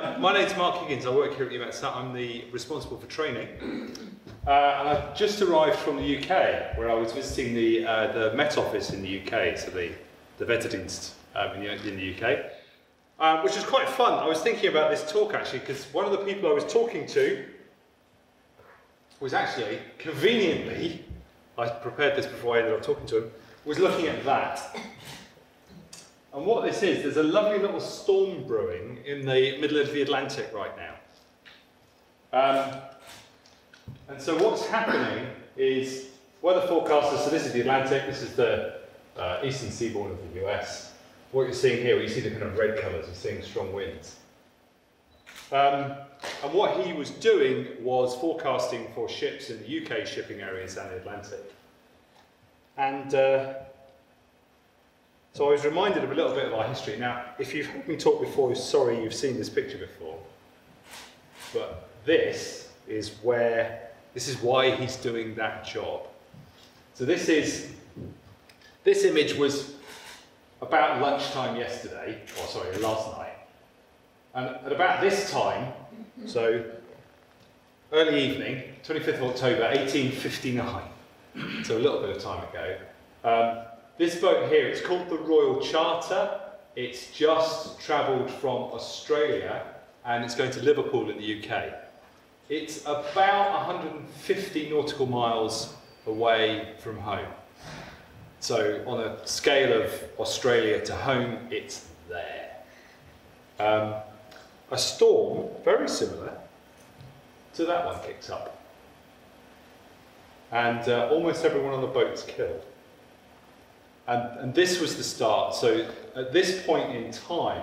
Um, my name's Mark Higgins. I work here at EUMETSAT. I'm the responsible for training. Uh, and I've just arrived from the UK, where I was visiting the, uh, the Met Office in the UK, so the, the Wetterdienst um, in, the, in the UK, um, which was quite fun. I was thinking about this talk actually, because one of the people I was talking to was actually, conveniently, I prepared this before I ended up talking to him, was looking at that. And what this is, there's a lovely little storm brewing in the middle of the Atlantic right now. Um, and so what's happening is weather forecasters, so this is the Atlantic, this is the uh, eastern seaboard of the US. What you're seeing here, you see the kind of red colours, you're seeing strong winds. Um, and what he was doing was forecasting for ships in the UK shipping areas and the Atlantic. And uh, so I was reminded of a little bit of our history. Now, if you've heard me talk before, sorry you've seen this picture before. But this is where, this is why he's doing that job. So this is, this image was about lunchtime yesterday, or sorry, last night. And at about this time, so early evening, 25th of October, 1859, so a little bit of time ago, um, this boat here, it's called the Royal Charter. It's just travelled from Australia and it's going to Liverpool in the UK. It's about 150 nautical miles away from home. So on a scale of Australia to home, it's there. Um, a storm, very similar to that one, kicks up. And uh, almost everyone on the boat's killed. And, and this was the start. So at this point in time,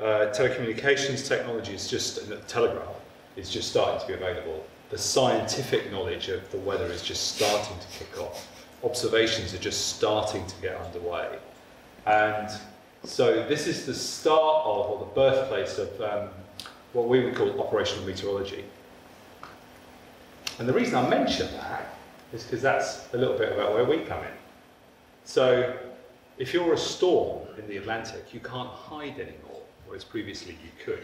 uh, telecommunications technology is just, and the telegraph is just starting to be available. The scientific knowledge of the weather is just starting to kick off. Observations are just starting to get underway. And so this is the start of, or the birthplace of um, what we would call operational meteorology. And the reason I mention that is because that's a little bit about where we come in. So if you're a storm in the Atlantic, you can't hide anymore, whereas previously you could.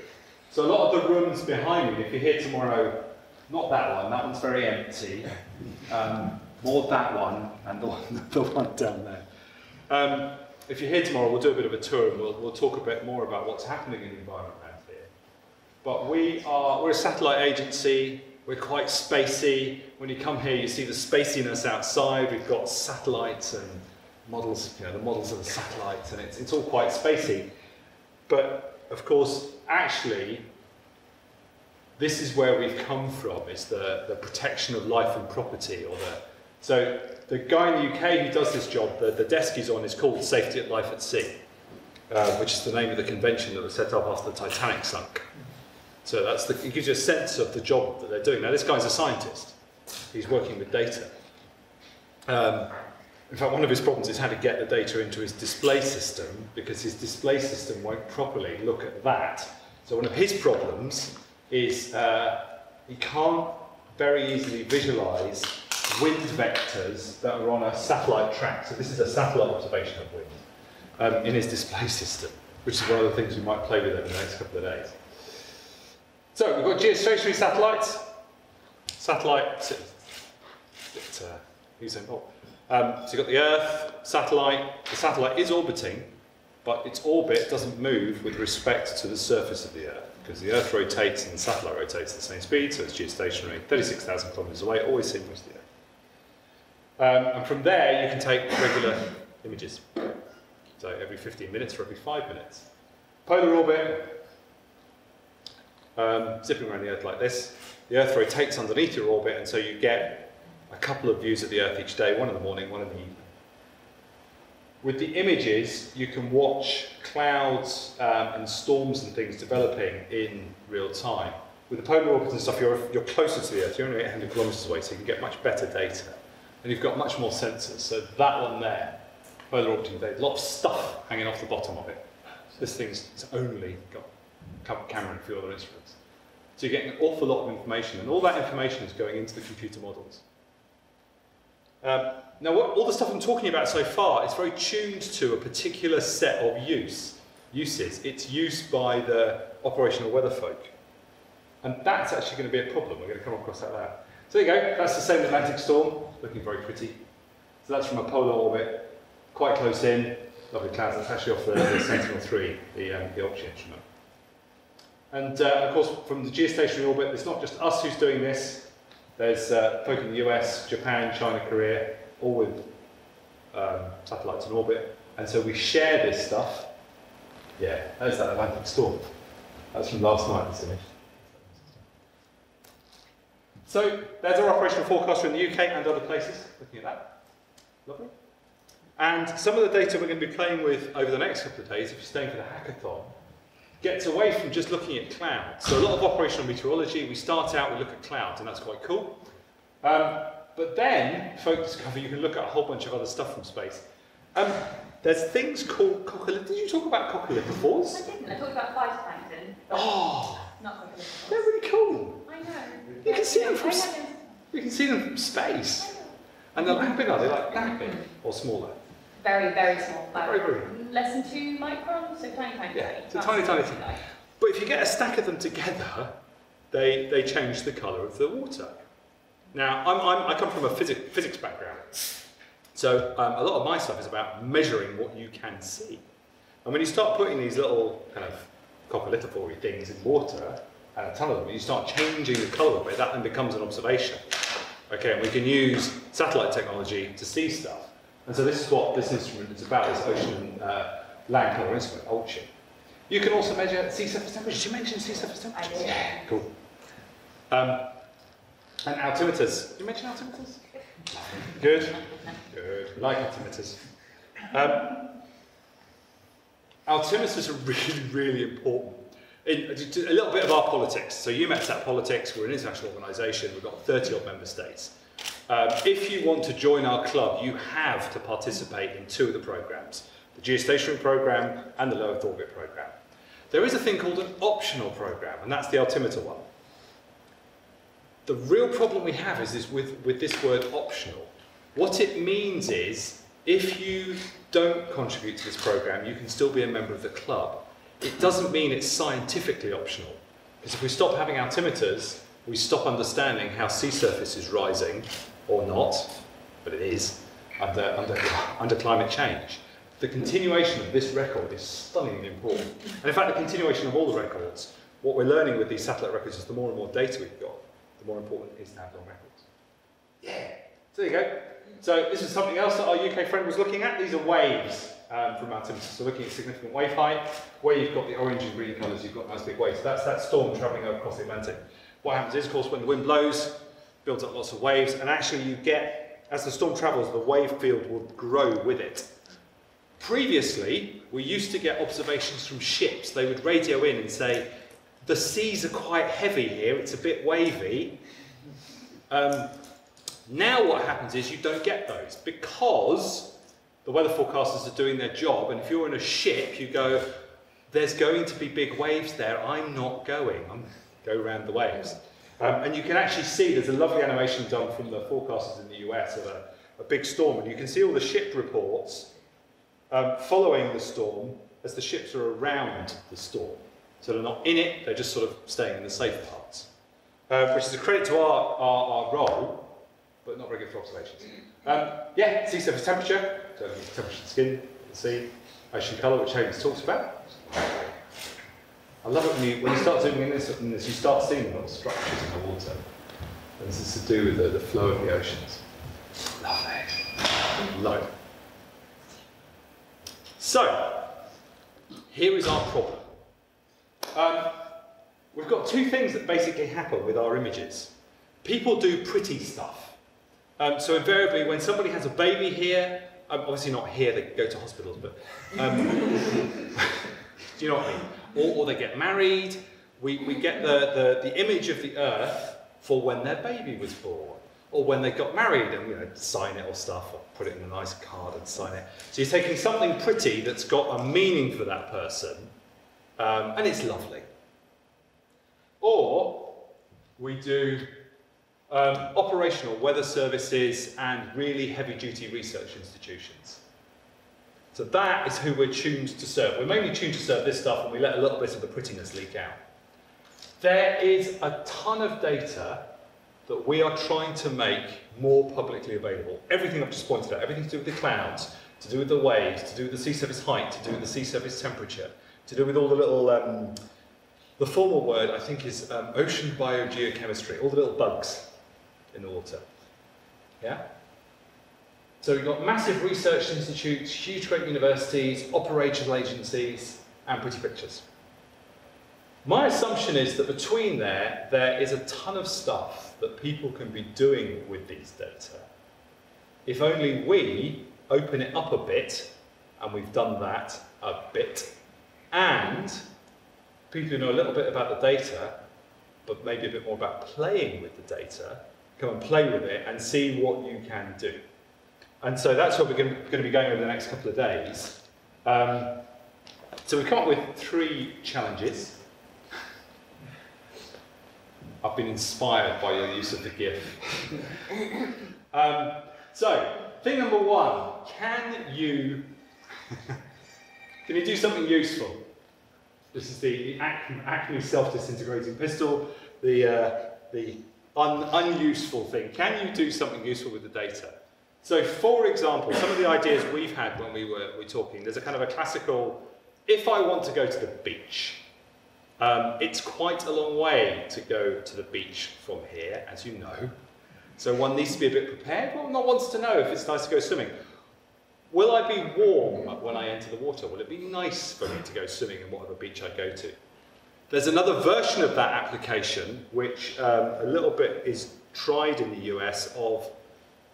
So a lot of the rooms behind me, if you're here tomorrow, not that one, that one's very empty, um, more that one and the one, the one down there. Um, if you're here tomorrow, we'll do a bit of a tour and we'll, we'll talk a bit more about what's happening in the environment around here. But we are, we're a satellite agency, we're quite spacey. When you come here, you see the spaciness outside. We've got satellites and models, you know, the models of the satellites, and it's, it's all quite spacey. But of course, actually, this is where we've come from, is the, the protection of life and property, or the, so the guy in the UK who does this job, the, the desk he's on is called Safety at Life at Sea, uh, which is the name of the convention that was set up after the Titanic sunk. So that's the, it gives you a sense of the job that they're doing. Now, this guy's a scientist. He's working with data. Um, in fact, one of his problems is how to get the data into his display system because his display system won't properly look at that. So one of his problems is uh, he can't very easily visualize wind vectors that are on a satellite track. So this is a satellite observation of wind um, in his display system, which is one of the things we might play with over the next couple of days. So we've got geostationary satellites. Satellite, it, uh, Usain Bolt. Um, so you've got the Earth, satellite. The satellite is orbiting, but its orbit doesn't move with respect to the surface of the Earth, because the Earth rotates and the satellite rotates at the same speed, so it's geostationary, 36,000 kilometers away, always with the Earth. Um, and from there, you can take regular images. So every 15 minutes or every 5 minutes. Polar orbit, um, zipping around the Earth like this. The Earth rotates underneath your orbit, and so you get a couple of views of the Earth each day, one in the morning, one in the evening. With the images, you can watch clouds um, and storms and things developing in real time. With the polar orbits and stuff, you're, you're closer to the Earth, you're only 800 kilometers away, so you can get much better data. And you've got much more sensors. So that one there, polar orbiting data, a lot of stuff hanging off the bottom of it. This thing's only got a camera and a few other instruments. So you're getting an awful lot of information, and all that information is going into the computer models. Um, now, what, all the stuff I'm talking about so far is very tuned to a particular set of use, uses. It's used by the operational weather folk. And that's actually going to be a problem. We're going to come across that there. So there you go. That's the same Atlantic storm, looking very pretty. So that's from a polar orbit, quite close in. Lovely clouds. That's actually off the, the Sentinel-3, the, um, the Option instrument. And uh, of course, from the geostationary orbit, it's not just us who's doing this. There's uh, in the US, Japan, China, Korea, all with um, satellites in orbit. And so we share this stuff. Yeah, there's that Atlantic storm. That's from last night, this image. So there's our operational forecaster in the UK and other places, looking at that. Lovely. And some of the data we're going to be playing with over the next couple of days, if you're staying for the hackathon, gets away from just looking at clouds. So a lot of operational meteorology, we start out, we look at clouds, and that's quite cool. Um, but then, folk discover you can look at a whole bunch of other stuff from space. Um, there's things called coccoliths. Did you talk about coccolithophores? I didn't. I talked about phytoplankton, Oh, not they're really cool. I know. You can see them from You can see them from space. And they're how big are they? Like that big or smaller? Very, very small. Like Less than two microns, so tiny, tiny. Yeah, tiny. it's a tiny, tiny thing. like. But if you get a stack of them together, they, they change the colour of the water. Now, I'm, I'm, I come from a physics, physics background. So um, a lot of my stuff is about measuring what you can see. And when you start putting these little kind of coccolithophory things in water, and a ton of them, you start changing the colour of it, that then becomes an observation. Okay, and we can use satellite technology to see stuff. And so this is what this instrument is about, this ocean uh, land colour instrument, OLCI. You can also measure sea surface temperature. Did you mention sea surface temperature? I did. Yeah, cool. Um, and altimeters. Did you mention altimeters? Good. Good. Like altimeters. Um, altimeters are really, really important. In, a little bit of our politics. So EUMETSAT Politics, we're an international organisation, we've got 30 odd member states. Um, if you want to join our club, you have to participate in two of the programs, the geostationary program and the low Earth orbit program. There is a thing called an optional program, and that's the altimeter one. The real problem we have is with, with this word optional. What it means is, if you don't contribute to this program, you can still be a member of the club. It doesn't mean it's scientifically optional. Because if we stop having altimeters, we stop understanding how sea surface is rising, or not, but it is, under, under, under climate change. The continuation of this record is stunningly important. And in fact, the continuation of all the records, what we're learning with these satellite records is the more and more data we've got, the more important it is to have long records. Yeah. So there you go. So this is something else that our UK friend was looking at. These are waves um, from altimeters. So looking at significant wave height, where you've got the orange and green colours, you've got nice big waves. That's that storm travelling across the Atlantic. What happens is, of course, when the wind blows, builds up lots of waves, and actually you get, as the storm travels, the wave field will grow with it. Previously, we used to get observations from ships. They would radio in and say, the seas are quite heavy here, it's a bit wavy. Um, now what happens is you don't get those because the weather forecasters are doing their job, and if you're in a ship, you go, there's going to be big waves there, I'm not going, I'm go around the waves. Um, and you can actually see there's a lovely animation done from the forecasters in the US of a, a big storm, and you can see all the ship reports um, following the storm as the ships are around the storm. So they're not in it, they're just sort of staying in the safe parts. Uh, which is a credit to our, our, our role, but not very good for observations. Um, yeah, sea surface temperature, so temperature of the skin, the sea, ocean colour, which Hayden's talks about. I love it when you, when you start zooming in this, in this, you start seeing little structures in the water. And this is to do with the, the flow of the oceans. Love it. Love it. So, here is our problem. Um, we've got two things that basically happen with our images. People do pretty stuff. Um, so invariably, when somebody has a baby here, um, obviously not here, they go to hospitals, but um, do you know what I mean? Or, or they get married, we, we get the, the, the image of the earth for when their baby was born, or when they got married and you know, sign it or stuff, or put it in a nice card and sign it. So you're taking something pretty that's got a meaning for that person, um, and it's lovely. Or we do um, operational weather services and really heavy duty research institutions. So that is who we're tuned to serve. We're mainly tuned to serve this stuff and we let a little bit of the prettiness leak out. There is a ton of data that we are trying to make more publicly available. Everything I've just pointed out, everything to do with the clouds, to do with the waves, to do with the sea surface height, to do with the sea surface temperature, to do with all the little, um, the formal word I think is um, ocean biogeochemistry, all the little bugs in the water. Yeah? So you've got massive research institutes, huge great universities, operational agencies, and pretty pictures. My assumption is that between there, there is a ton of stuff that people can be doing with these data. If only we open it up a bit, and we've done that a bit, and people who know a little bit about the data, but maybe a bit more about playing with the data, come and play with it and see what you can do. And so that's what we're going to be going over the next couple of days. Um, so we've come up with three challenges. I've been inspired by your use of the GIF. um, so, thing number one, can you can you do something useful? This is the Acme self-disintegrating pistol, the, uh, the un unuseful thing. Can you do something useful with the data? So for example, some of the ideas we've had when we were, we talking, there's a kind of a classical, if I want to go to the beach, um, it's quite a long way to go to the beach from here, as you know. So one needs to be a bit prepared. Well, one wants to know if it's nice to go swimming. Will I be warm when I enter the water? Will it be nice for me to go swimming in whatever beach I go to? There's another version of that application, which um, a little bit is tried in the US of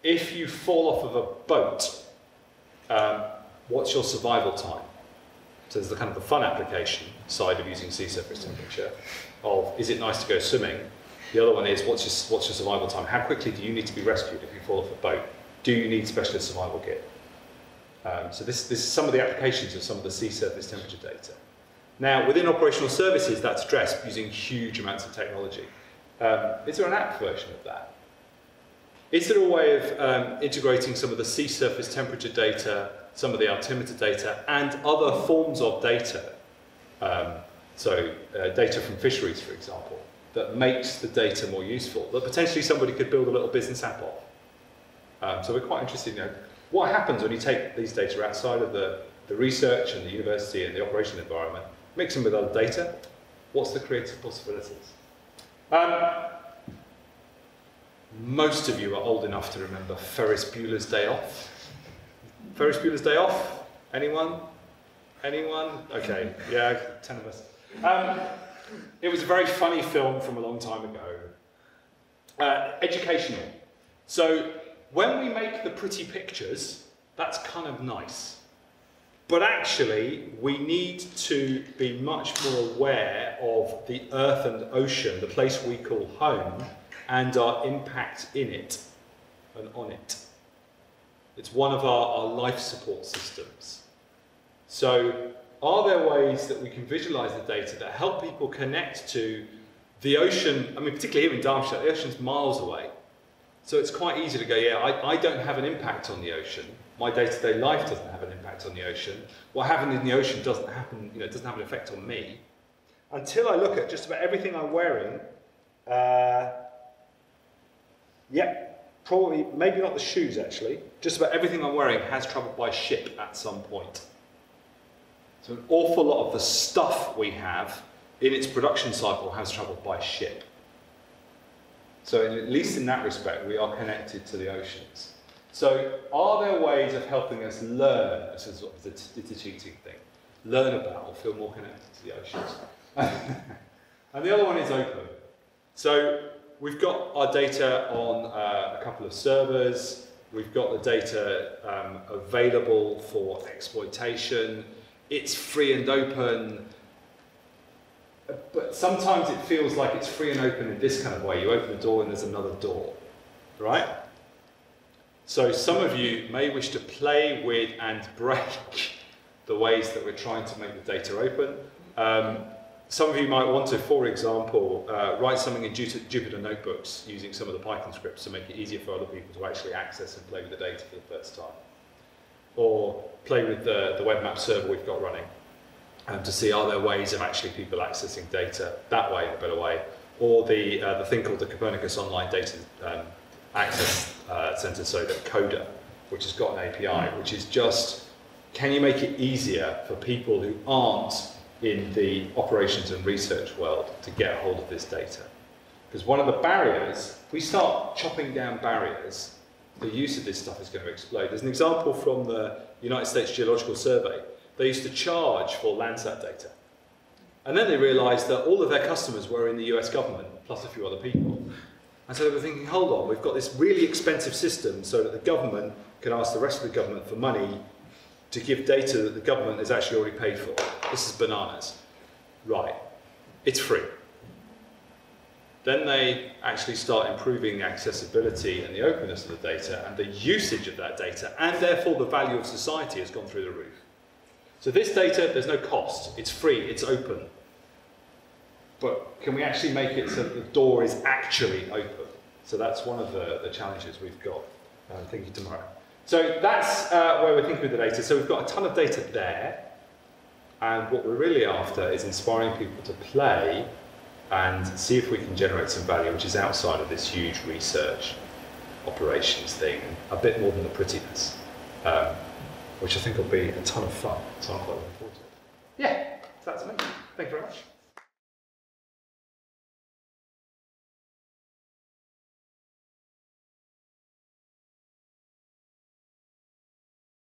if you fall off of a boat, um, what's your survival time? So there's the kind of the fun application side of using sea surface temperature of is it nice to go swimming? The other one is what's your, what's your survival time? How quickly do you need to be rescued if you fall off a boat? Do you need specialist survival gear? Um, so this, this is some of the applications of some of the sea surface temperature data. Now, within operational services, that's addressed using huge amounts of technology. Um, is there an app version of that? Is there a way of um, integrating some of the sea surface temperature data, some of the altimeter data, and other forms of data, um, so uh, data from fisheries, for example, that makes the data more useful, that potentially somebody could build a little business app of? Um, so we're quite interested in you know, what happens when you take these data outside of the, the research and the university and the operational environment, mix them with other data, what's the creative possibilities? Um, most of you are old enough to remember Ferris Bueller's Day Off. Ferris Bueller's Day Off? Anyone? Anyone? Okay, yeah, ten of us. Um, it was a very funny film from a long time ago. Uh, educational. So when we make the pretty pictures, that's kind of nice. But actually, we need to be much more aware of the earth and ocean, the place we call home, and our impact in it and on it. It's one of our, our life support systems. So, are there ways that we can visualize the data that help people connect to the ocean? I mean, particularly here in Darmstadt, the ocean's miles away. So it's quite easy to go, yeah, I, I don't have an impact on the ocean. My day-to-day life doesn't have an impact on the ocean. What happens in the ocean doesn't happen, you know, doesn't have an effect on me. Until I look at just about everything I'm wearing, uh, Yep, probably, maybe not the shoes actually. Just about everything I'm wearing has travelled by ship at some point. So an awful lot of the stuff we have in its production cycle has travelled by ship. So in, at least in that respect, we are connected to the oceans. So are there ways of helping us learn, this is it's a cheating thing, learn about or feel more connected to the oceans? and the other one is open. So we've got our data on uh, a couple of servers. We've got the data um, available for exploitation. It's free and open. But sometimes it feels like it's free and open in this kind of way. You open the door and there's another door, right? So some of you may wish to play with and break the ways that we're trying to make the data open. Um, some of you might want to, for example, uh, write something in Jupyter Notebooks using some of the Python scripts to make it easier for other people to actually access and play with the data for the first time. or play with the, the web map server we've got running um, to see are there ways of actually people accessing data that way in a better way, or the, uh, the thing called the Copernicus Online Data um, Access uh, Center, so the CODA, which has got an API, which is just, can you make it easier for people who aren't in the operations and research world to get hold of this data? Because one of the barriers, if we start chopping down barriers, the use of this stuff is going to explode. There's an example from the United States Geological Survey. They used to charge for Landsat data. And then they realized that all of their customers were in the US government, plus a few other people. And so they were thinking, hold on, we've got this really expensive system so that the government can ask the rest of the government for money to give data that the government has actually already paid for. This is bananas. Right, it's free. Then they actually start improving the accessibility and the openness of the data and the usage of that data, and therefore the value of society has gone through the roof. So this data, there's no cost. It's free, it's open. But can we actually make it so that the door is actually open? So that's one of the, the challenges we've got uh, thinking tomorrow. So that's uh, where we're thinking with the data. So we've got a ton of data there. And what we're really after is inspiring people to play and see if we can generate some value which is outside of this huge research operations thing, a bit more than the prettiness, um, which I think will be a ton of fun. So I'm quite looking forward to it. Yeah, that's me. Thank you very much.